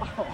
Oh.